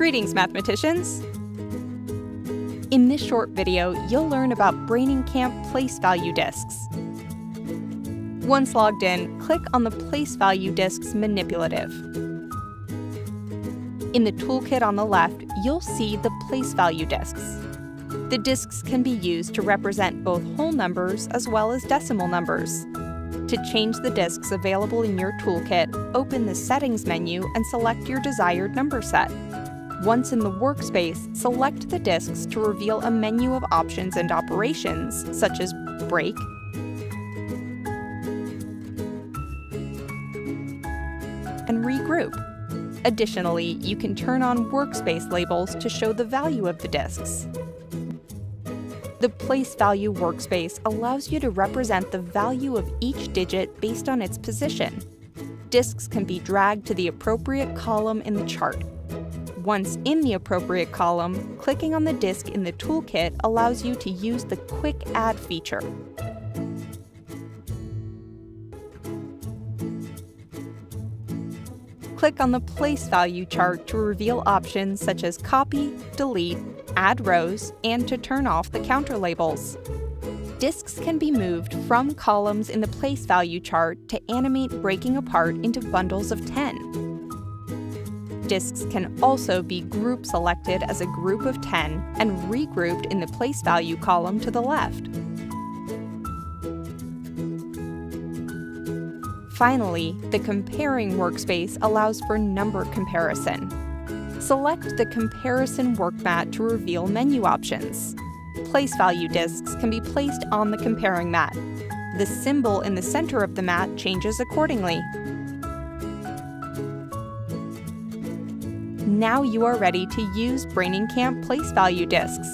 Greetings, mathematicians! In this short video, you'll learn about Brainingcamp place value disks. Once logged in, click on the Place Value Disks manipulative. In the toolkit on the left, you'll see the place value disks. The disks can be used to represent both whole numbers as well as decimal numbers. To change the disks available in your toolkit, open the Settings menu and select your desired number set. Once in the workspace, select the disks to reveal a menu of options and operations, such as break, and regroup. Additionally, you can turn on workspace labels to show the value of the disks. The Place Value workspace allows you to represent the value of each digit based on its position. Disks can be dragged to the appropriate column in the chart, once in the appropriate column, clicking on the disk in the toolkit allows you to use the Quick Add feature. Click on the Place Value chart to reveal options such as Copy, Delete, Add Rows, and to turn off the counter labels. Disks can be moved from columns in the Place Value chart to animate breaking apart into bundles of 10 disks can also be group selected as a group of 10 and regrouped in the place value column to the left. Finally, the Comparing workspace allows for number comparison. Select the Comparison workmat to reveal menu options. Place value disks can be placed on the comparing mat. The symbol in the center of the mat changes accordingly. Now you are ready to use Brainingcamp place value disks.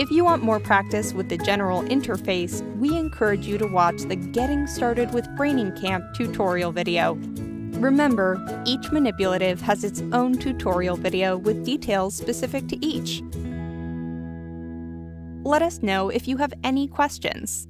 If you want more practice with the general interface, we encourage you to watch the Getting Started with Brainingcamp tutorial video. Remember, each manipulative has its own tutorial video with details specific to each. Let us know if you have any questions.